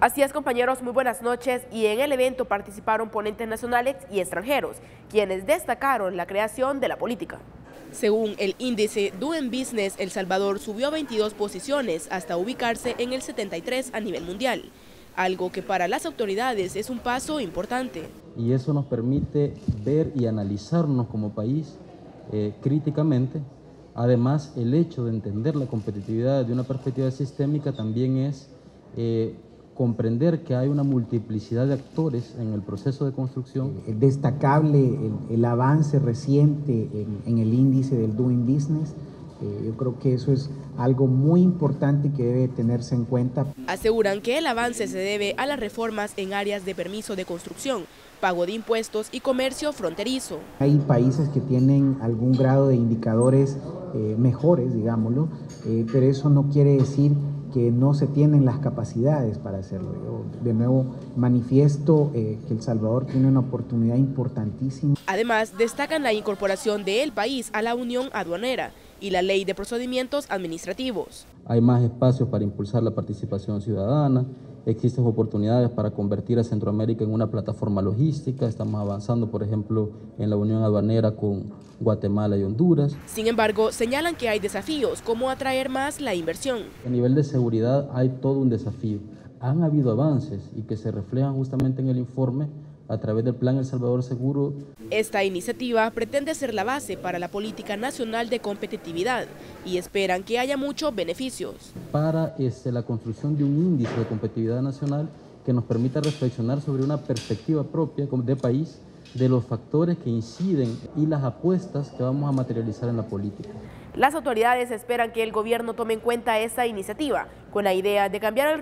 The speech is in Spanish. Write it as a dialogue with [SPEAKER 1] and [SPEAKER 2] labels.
[SPEAKER 1] Así es compañeros, muy buenas noches y en el evento participaron ponentes nacionales y extranjeros, quienes destacaron la creación de la política. Según el índice Doing Business, El Salvador subió a 22 posiciones hasta ubicarse en el 73 a nivel mundial, algo que para las autoridades es un paso importante.
[SPEAKER 2] Y eso nos permite ver y analizarnos como país eh, críticamente. Además, el hecho de entender la competitividad de una perspectiva sistémica también es eh, comprender que hay una multiplicidad de actores en el proceso de construcción.
[SPEAKER 3] Es destacable el, avance reciente en, el índice del Doing Business. Eh, yo creo que eso es algo muy importante que debe tenerse en cuenta.
[SPEAKER 1] Aseguran que el avance se debe a las reformas en áreas de permiso de construcción, pago de impuestos y comercio fronterizo.
[SPEAKER 3] Hay países que tienen algún grado de indicadores eh, mejores, digámoslo, eh, pero eso no quiere decir que no se tienen las capacidades para hacerlo. Yo de nuevo manifiesto eh, que El Salvador tiene una oportunidad importantísima.
[SPEAKER 1] Además, destacan la incorporación del país a la Unión Aduanera y la Ley de Procedimientos Administrativos.
[SPEAKER 2] Hay más espacios para impulsar la participación ciudadana, existen oportunidades para convertir a Centroamérica en una plataforma logística, estamos avanzando, por ejemplo, en la Unión Aduanera con Guatemala y Honduras.
[SPEAKER 1] Sin embargo, señalan que hay desafíos, como atraer más la inversión.
[SPEAKER 2] A nivel de seguridad hay todo un desafío. Han habido avances y que se reflejan justamente en el informe a través del Plan El Salvador Seguro.
[SPEAKER 1] Esta iniciativa pretende ser la base para la política nacional de competitividad y esperan que haya muchos beneficios.
[SPEAKER 2] Para este, la construcción de un índice de competitividad nacional que nos permita reflexionar sobre una perspectiva propia de país de los factores que inciden y las apuestas que vamos a materializar en la política.
[SPEAKER 1] Las autoridades esperan que el gobierno tome en cuenta esta iniciativa con la idea de cambiar el